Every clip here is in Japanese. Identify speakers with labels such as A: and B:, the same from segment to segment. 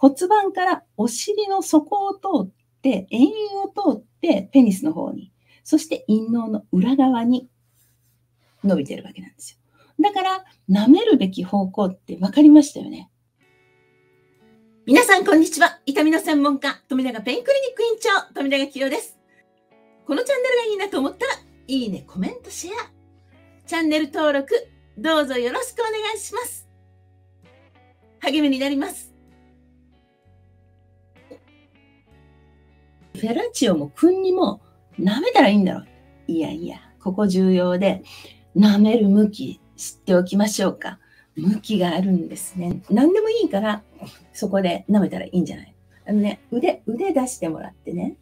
A: 骨盤からお尻の底を通って、円位を通ってペニスの方に、そして陰嚢の裏側に伸びてるわけなんですよ。だから、舐めるべき方向って分かりましたよね。皆さん、こんにちは。痛みの専門家、富永ペインクリニック院長、富永清です。このチャンネルがいいなと思ったら、いいね、コメント、シェア。チャンネル登録、どうぞよろしくお願いします。励みになります。フェラチオも君にも舐めたらいいんだろう。いやいや、ここ重要で、舐める向き知っておきましょうか。向きがあるんですね。何でもいいから、そこで舐めたらいいんじゃないあのね、腕、腕出してもらってね、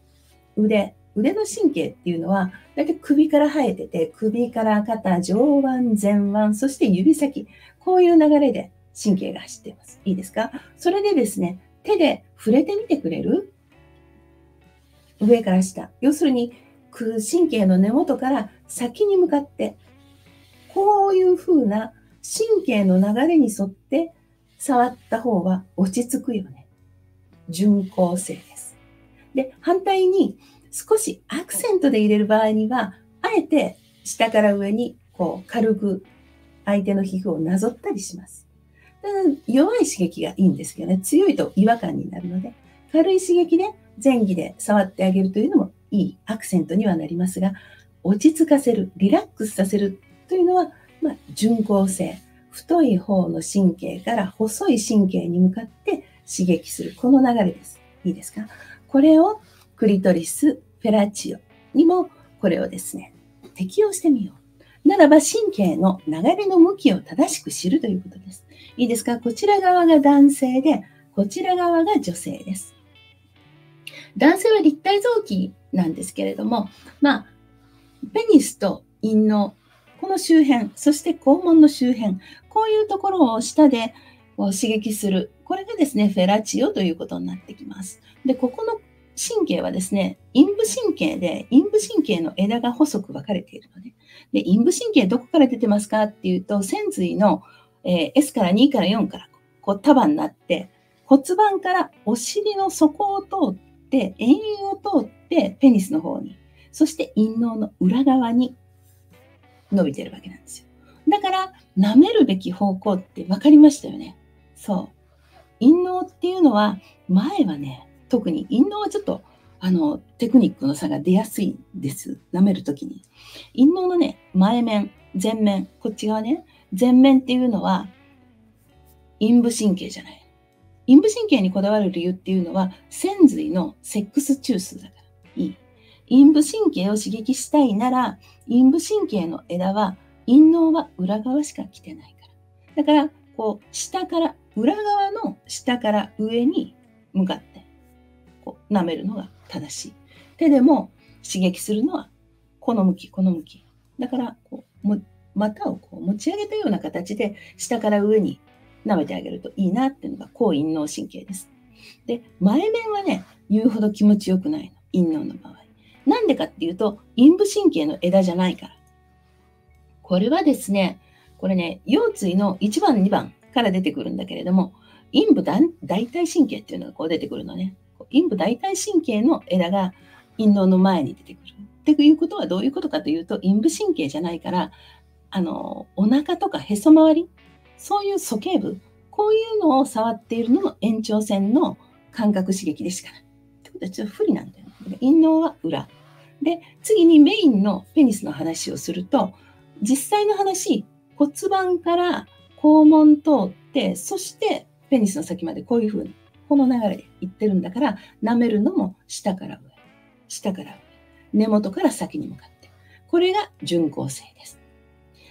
A: 腕、腕の神経っていうのは、だいたい首から生えてて、首から肩、上腕、前腕、そして指先、こういう流れで神経が走っています。いいですか？それでですね、手で触れてみてくれる？上から下。要するに、神経の根元から先に向かって、こういう風な神経の流れに沿って触った方は落ち着くよね。順行性です。で、反対に少しアクセントで入れる場合には、あえて下から上にこう軽く相手の皮膚をなぞったりします。弱い刺激がいいんですけどね、強いと違和感になるので、軽い刺激で前儀で触ってあげるというのもいいアクセントにはなりますが、落ち着かせる、リラックスさせるというのは、まあ、順行性。太い方の神経から細い神経に向かって刺激する。この流れです。いいですか？これをクリトリス、フェラチオにもこれをですね、適用してみよう。ならば神経の流れの向きを正しく知るということです。いいですか？こちら側が男性で、こちら側が女性です。男性は立体臓器なんですけれども、まあ、ペニスと陰嚢、この周辺、そして肛門の周辺、こういうところを舌で刺激する。これがですね、フェラチオということになってきます。で、ここの神経はですね、陰部神経で、陰部神経の枝が細く分かれているので、で陰部神経どこから出てますかっていうと、線髄の、え、S から2から4からこう束になって、骨盤からお尻の底を通って、円位を通ってペニスの方に、そして陰嚢の裏側に伸びてるわけなんですよ。だから、舐めるべき方向って分かりましたよね。そう。陰嚢っていうのは、前はね、特に陰嚢はちょっと、あの、テクニックの差が出やすいです。舐めるときに。陰嚢のね、前面、前面、こっち側ね、前面っていうのは、陰部神経じゃない。陰部神経にこだわる理由っていうのは、線髄のセックス中枢だから。いい。陰部神経を刺激したいなら、陰部神経の枝は、陰嚢は裏側しか来てないから。だから、こう、下から、裏側の下から上に向かって、こう、舐めるのが正しい。手でも刺激するのは、この向き、この向き。だから、こう、股をこう持ち上げたような形で、下から上に舐めてあげるといいなっていうのが、抗陰嚢神経です。で、前面はね、言うほど気持ちよくないの。陰嚢の場合。なんでかっていうと、陰部神経の枝じゃないから。これはですね、これね、腰椎の1番、2番から出てくるんだけれども、陰部大腿神経っていうのがこう出てくるのね。陰部大腿神経の枝が陰嚢の前に出てくる。っていうことはどういうことかというと、陰部神経じゃないから、あの、お腹とかへそ周り、そういう鼠径部、こういうのを触っているのも延長線の感覚刺激でしかない。ってことはちょっと不利なんだよ。ね陰嚢は裏。で、次にメインのペニスの話をすると、実際の話、骨盤から肛門通って、そしてペニスの先までこういうふうに、この流れでいってるんだから、舐めるのも下から上、下から上、根元から先に向かって。これが順行性です。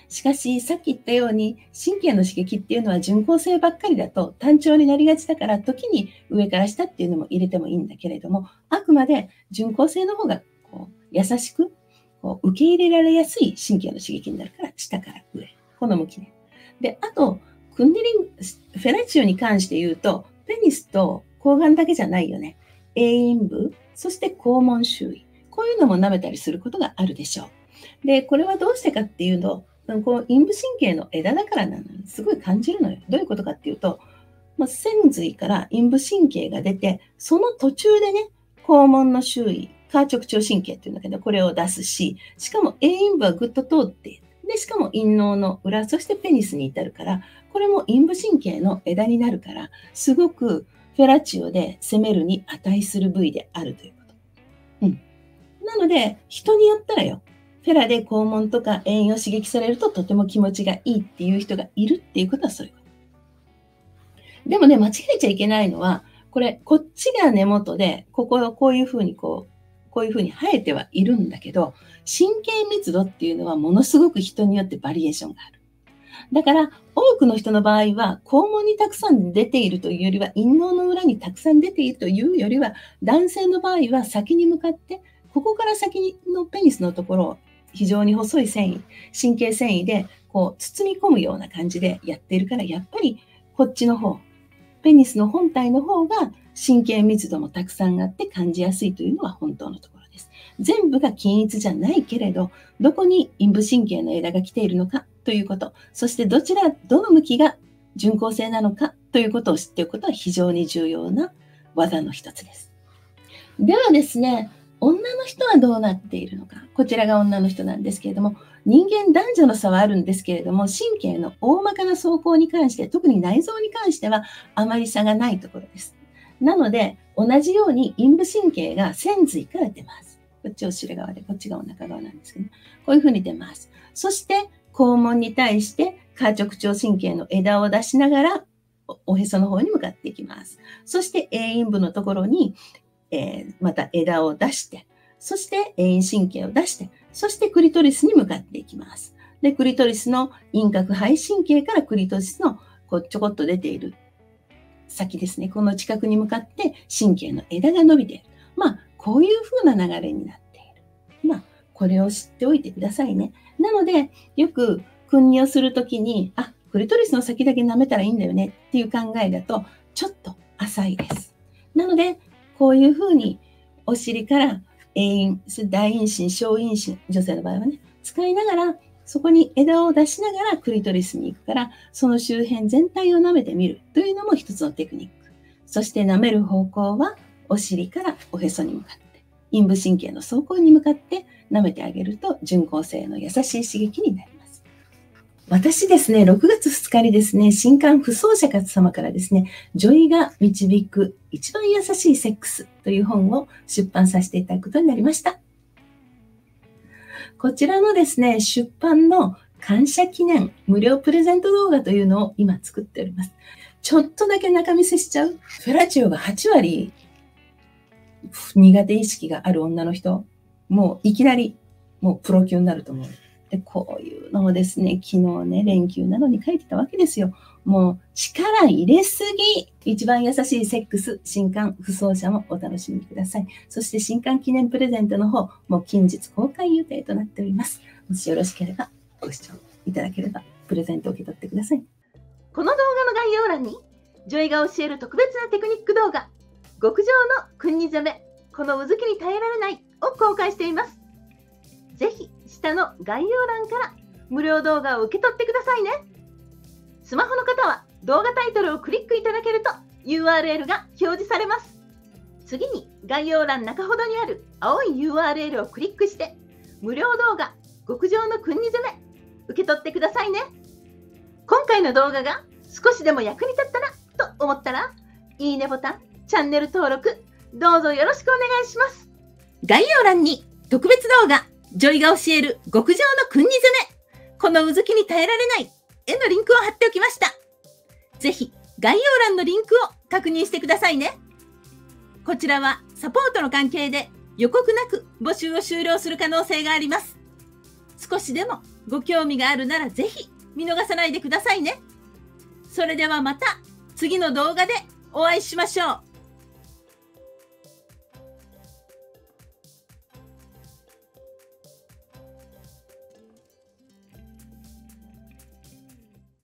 A: しかし、さっき言ったように、神経の刺激っていうのは順行性ばっかりだと単調になりがちだから、時に上から下っていうのも入れてもいいんだけれども、あくまで順行性の方がこう優しくこう受け入れられやすい神経の刺激になるから、下から上。この向きね。で、あと、クンデリン、フェラチオに関して言うと、ペニスと睾丸だけじゃないよね。栄陰部、そして肛門周囲。こういうのも舐めたりすることがあるでしょう。で、これはどうしてかっていうと、この陰部神経の枝だからなのにすごい感じるのよ。どういうことかっていうと、まあ、線髄から陰部神経が出て、その途中でね、肛門の周囲、下直腸神経っていうんだけど、これを出すし、しかも A 陰部はぐっと通って。で、しかも陰嚢の裏、そしてペニスに至るから、これも陰部神経の枝になるから、すごくフェラチオで攻めるに値する部位であるということ。うん。なので、人によったらよ、フェラで肛門とか縁を刺激されるととても気持ちがいいっていう人がいるっていうことはそういうこと。でもね、間違えちゃいけないのは、これ、こっちが根元で、ここ、こういうふうにこう、こういうふうに生えてはいるんだけど、神経密度っていうのはものすごく人によってバリエーションがある。だから、多くの人の場合は、肛門にたくさん出ているというよりは、陰嚢の裏にたくさん出ているというよりは、男性の場合は先に向かって、ここから先のペニスのところを非常に細い繊維、神経繊維でこう包み込むような感じでやっているから、やっぱりこっちの方、ペニスの本体の方が神経密度もたくさんあって感じやすいというのは本当のところです。全部が均一じゃないけれど、どこに陰部神経の枝が来ているのかということ、そしてどちら、どの向きが順行性なのかということを知っておくことは非常に重要な技の一つです。ではですね、女の人はどうなっているのか。こちらが女の人なんですけれども、人間男女の差はあるんですけれども、神経の大まかな走行に関して、特に内臓に関してはあまり差がないところです。なので、同じように陰部神経が線髄から出ます。こっちお尻側で、こっちがお腹側なんですけど、こういうふうに出ます。そして、肛門に対して下直腸神経の枝を出しながら、おへその方に向かっていきます。そして、A 陰部のところに、えー、また枝を出して、そして A 陰神経を出して、そしてクリトリスに向かっていきます。で、クリトリスの陰核肺神経からクリトリスのこうちょこっと出ている先ですね、この近くに向かって神経の枝が伸びている。まあ、こういう風な流れになっている。まあ、これを知っておいてくださいね。なので、よく訓練をするときに、あ、クリトリスの先だけ舐めたらいいんだよねっていう考えだと、ちょっと浅いです。なので、こういう風にお尻から陰、大陰唇、小陰唇、女性の場合はね、使いながらそこに枝を出しながらクリトリスに行くから、その周辺全体を舐めてみるというのも一つのテクニック。そして舐める方向はお尻からおへそに向かって、陰部神経の走行に向かって舐めてあげると順行性の優しい刺激になります。私ですね、6月2日にですね、新刊扶桑社様からですね、女医が導く一番優しいセックスという本を出版させていただくことになりました。こちらのですね、出版の感謝記念無料プレゼント動画というのを今作っております。ちょっとだけ中見せしちゃうフェラチオが8割苦手意識がある女の人、もういきなりもうプロ級になると思う。で、こういうのをですね、昨日ね、連休なのに書いてたわけですよ。もう力入れすぎ。一番優しいセックス、新刊不走者もお楽しみください。そして新刊記念プレゼントの方、もう近日公開予定となっております。もしよろしければご視聴いただければ、プレゼントを受け取ってください。
B: この動画の概要欄に、女医が教える特別なテクニック動画、極上のクンニ攻め、このうずきに耐えられないを公開しています。ぜひ下の概要欄から無料動画を受け取ってくださいね。スマホの方は動画タイトルをクリックいただけると URL が表示されます。次に概要欄中ほどにある青い URL をクリックして無料動画極上のクンニ攻め受け取ってくださいね。今回の動画が少しでも役に立ったなと思ったらいいねボタン、チャンネル登録どうぞよろしくお願いします。概要欄に特別動画女医が教える極上のクンニ攻め。このうずきに耐えられないへのリンクを貼っておきました。ぜひ概要欄のリンクを確認してくださいね。こちらはサポートの関係で予告なく募集を終了する可能性があります。少しでもご興味があるならぜひ見逃さないでくださいね。それではまた次の動画でお会いしましょう。